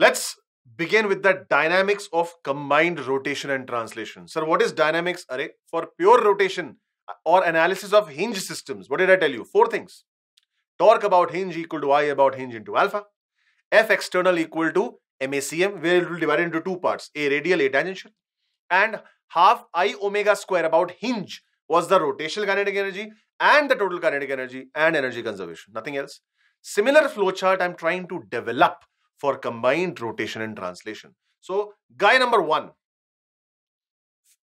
Let's begin with the dynamics of combined rotation and translation. Sir, what is dynamics? Array, for pure rotation uh, or analysis of hinge systems, what did I tell you? Four things. Torque about hinge equal to I about hinge into alpha. F external equal to MACM, where it will divide into two parts, A radial, A tangential. And half I omega square about hinge was the rotational kinetic energy and the total kinetic energy and energy conservation, nothing else. Similar flowchart I'm trying to develop for combined rotation and translation. So guy number one,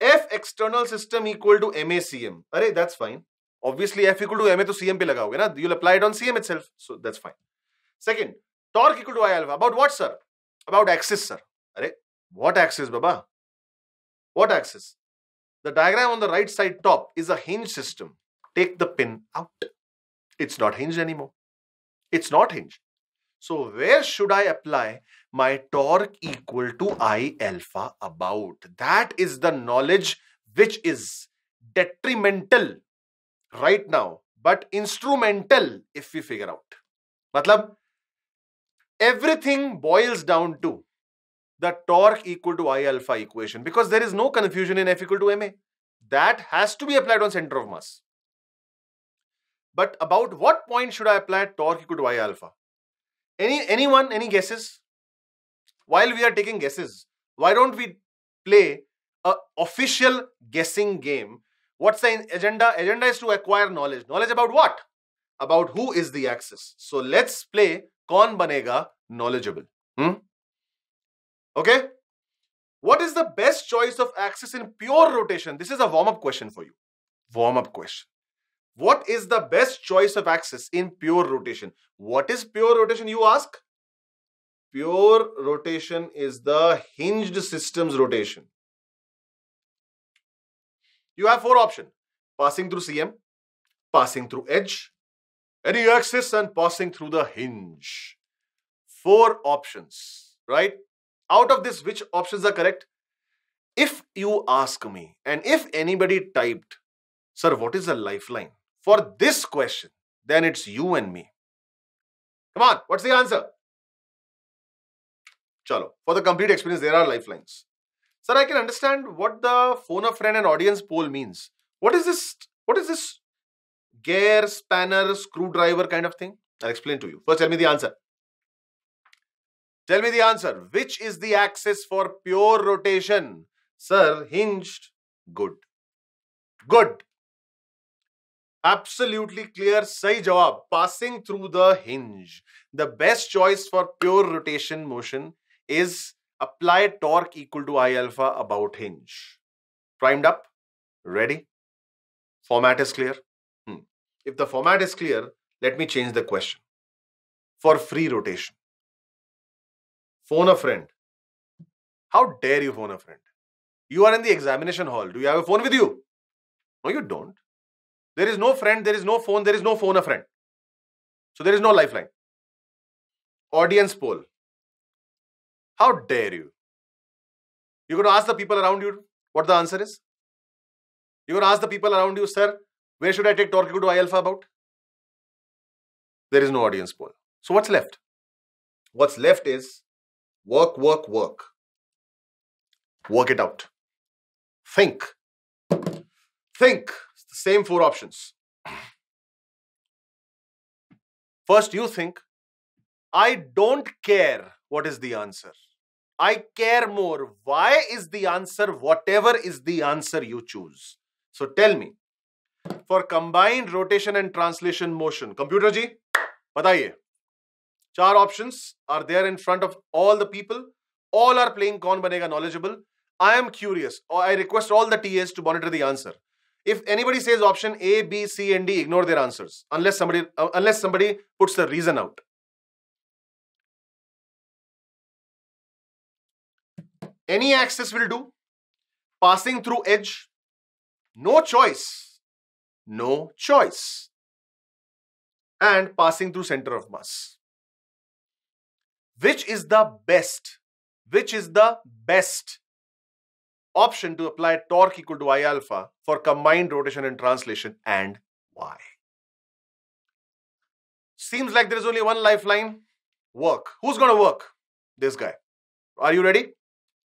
F external system equal to MACM. Array, that's fine. Obviously, F equal to MA to CM pe lagaoge na. You'll apply it on CM itself. So that's fine. Second, torque equal to I alpha. About what, sir? About axis, sir. Array, what axis, baba? What axis? The diagram on the right side top is a hinge system. Take the pin out. It's not hinged anymore. It's not hinged. So where should I apply my torque equal to I alpha about? That is the knowledge which is detrimental right now, but instrumental if we figure out. Matlab, everything boils down to the torque equal to I alpha equation because there is no confusion in F equal to ma. That has to be applied on center of mass. But about what point should I apply torque equal to I alpha? Any anyone, any guesses? While we are taking guesses, why don't we play a official guessing game? What's the agenda? Agenda is to acquire knowledge. Knowledge about what? About who is the axis. So let's play Kaun Banega Knowledgeable. Hmm? Okay? What is the best choice of axis in pure rotation? This is a warm-up question for you. Warm-up question. What is the best choice of axis in pure rotation? What is pure rotation, you ask? Pure rotation is the hinged system's rotation. You have four options. Passing through CM, passing through edge, any axis and passing through the hinge. Four options, right? Out of this, which options are correct? If you ask me, and if anybody typed, Sir, what is a lifeline? For this question, then it's you and me. Come on, what's the answer? Chalo. For the complete experience, there are lifelines. Sir, I can understand what the phone a friend and audience poll means. What is this? What is this gear, spanner, screwdriver kind of thing? I'll explain to you. First, tell me the answer. Tell me the answer. Which is the axis for pure rotation? Sir, hinged. Good. Good. Absolutely clear, sahi jawab. Passing through the hinge. The best choice for pure rotation motion is apply torque equal to I alpha about hinge. Primed up? Ready? Format is clear? Hmm. If the format is clear, let me change the question. For free rotation. Phone a friend. How dare you phone a friend? You are in the examination hall. Do you have a phone with you? No, you don't. There is no friend, there is no phone, there is no phone a friend. So there is no lifeline. Audience poll. How dare you? You're going to ask the people around you what the answer is? You're going to ask the people around you, sir, where should I take torque to I about? There is no audience poll. So what's left? What's left is work, work, work. Work it out. Think. Think same four options. First, you think, I don't care what is the answer. I care more. Why is the answer whatever is the answer you choose? So tell me, for combined rotation and translation motion, computer ji, bataiye. Char options are there in front of all the people. All are playing Kaun Banega knowledgeable. I am curious. I request all the TAs to monitor the answer. If anybody says option A, B, C, and D, ignore their answers unless somebody uh, unless somebody puts the reason out. Any axis will do. Passing through edge, no choice. No choice. And passing through center of mass. Which is the best? Which is the best option to apply torque equal to I alpha for combined rotation and translation and why? Seems like there is only one lifeline. Work. Who's going to work? This guy. Are you ready?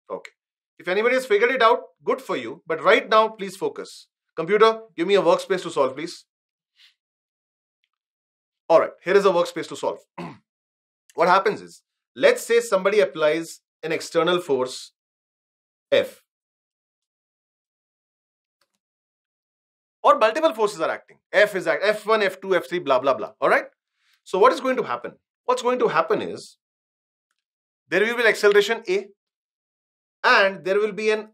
Okay. If anybody has figured it out, good for you. But right now, please focus. Computer, give me a workspace to solve, please. All right, here is a workspace to solve. what happens is, let's say somebody applies an external force F. Or multiple forces are acting. F is act F1, F2, F3, blah, blah, blah. All right. So what is going to happen? What's going to happen is there will be an acceleration A and there will be an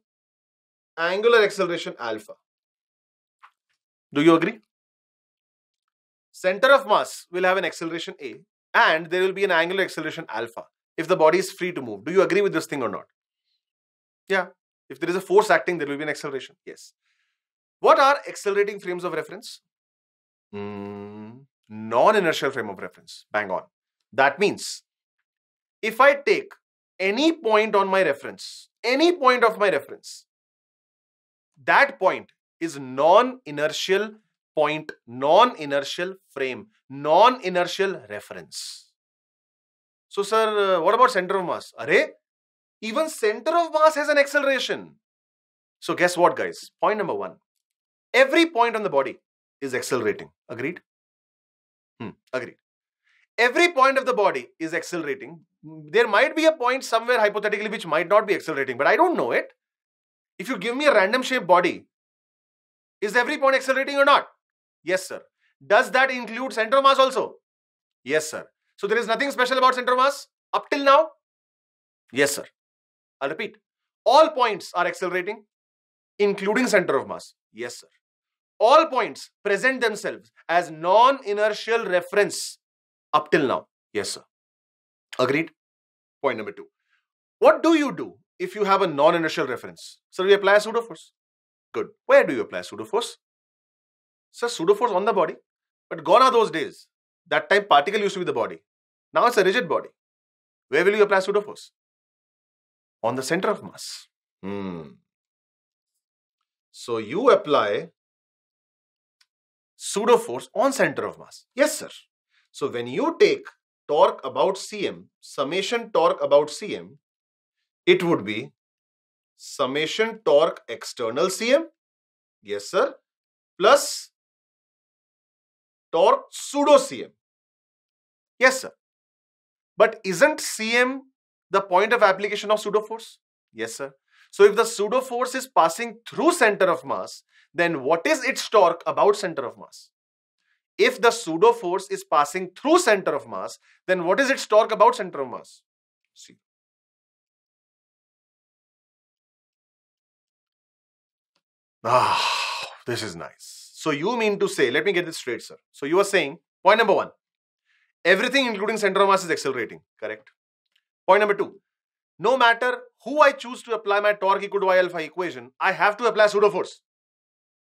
angular acceleration alpha. Do you agree? Center of mass will have an acceleration A and there will be an angular acceleration alpha if the body is free to move. Do you agree with this thing or not? Yeah. If there is a force acting, there will be an acceleration. Yes. What are accelerating frames of reference? Mm, non-inertial frame of reference. Bang on. That means if I take any point on my reference, any point of my reference, that point is non-inertial point, non-inertial frame, non-inertial reference. So, sir, uh, what about center of mass? Array, even center of mass has an acceleration. So, guess what, guys? Point number one. Every point on the body is accelerating. Agreed? Hmm, agreed. Every point of the body is accelerating. There might be a point somewhere hypothetically which might not be accelerating, but I don't know it. If you give me a random shaped body, is every point accelerating or not? Yes, sir. Does that include center of mass also? Yes, sir. So there is nothing special about center of mass up till now? Yes, sir. I'll repeat. All points are accelerating, including center of mass. Yes, sir. All points present themselves as non-inertial reference up till now. Yes, sir. Agreed? Point number two. What do you do if you have a non-inertial reference? So we apply a pseudo force. Good. Where do you apply pseudo force? So pseudo force on the body. But gone are those days. That time particle used to be the body. Now it's a rigid body. Where will you apply pseudo force? On the center of mass. Hmm. So you apply pseudo force on center of mass. Yes, sir. So when you take torque about Cm, summation torque about Cm, it would be summation torque external Cm, yes sir, plus torque pseudo Cm. Yes sir. But isn't Cm the point of application of pseudo force? Yes sir. So if the pseudo force is passing through center of mass, then what is its torque about center of mass? If the pseudo force is passing through center of mass, then what is its torque about center of mass? See. Ah, this is nice. So you mean to say, let me get this straight, sir. So you are saying, point number one, everything including center of mass is accelerating, correct? Point number two, no matter who I choose to apply my torque equal to I alpha equation, I have to apply pseudo force.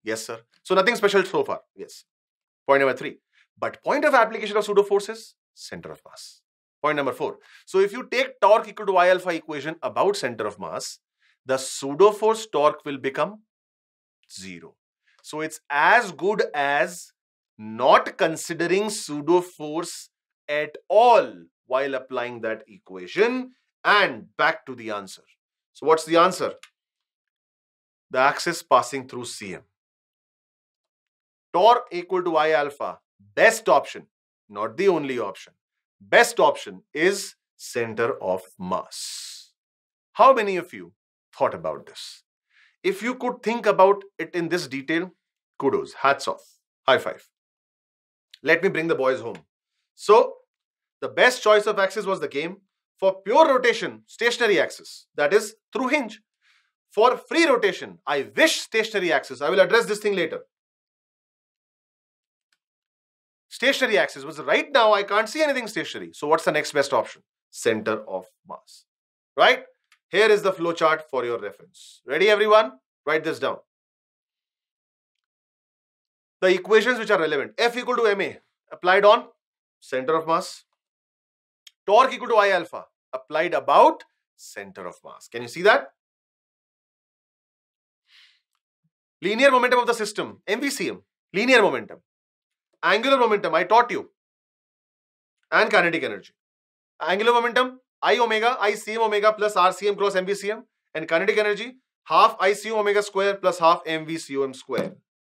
Yes, sir. So nothing special so far. Yes. Point number three. But point of application of pseudo force is center of mass. Point number four. So if you take torque equal to I alpha equation about center of mass, the pseudo force torque will become zero. So it's as good as not considering pseudo force at all while applying that equation and back to the answer. So what's the answer? The axis passing through CM torque equal to I alpha, best option, not the only option. Best option is center of mass. How many of you thought about this? If you could think about it in this detail, kudos, hats off, high five. Let me bring the boys home. So, the best choice of axis was the game. For pure rotation, stationary axis, that is through hinge. For free rotation, I wish stationary axis. I will address this thing later stationary axis. But right now, I can't see anything stationary. So what's the next best option? Center of mass. Right? Here is the flow chart for your reference. Ready, everyone? Write this down. The equations which are relevant. F equal to ma applied on center of mass. Torque equal to I alpha applied about center of mass. Can you see that? Linear momentum of the system, MVCM, linear momentum angular momentum, I taught you, and kinetic energy. Angular momentum, I omega, I CM omega plus RCM cross MVCM and kinetic energy half I CM omega square plus half MVCOM square.